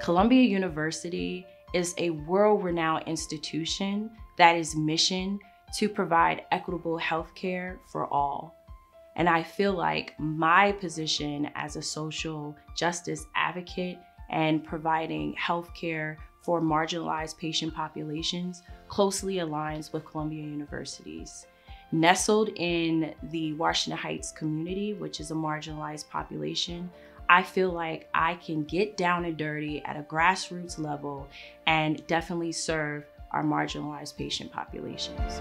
Columbia University is a world-renowned institution that is mission to provide equitable healthcare for all. And I feel like my position as a social justice advocate and providing healthcare for marginalized patient populations closely aligns with Columbia University's. Nestled in the Washington Heights community, which is a marginalized population, I feel like I can get down and dirty at a grassroots level and definitely serve our marginalized patient populations.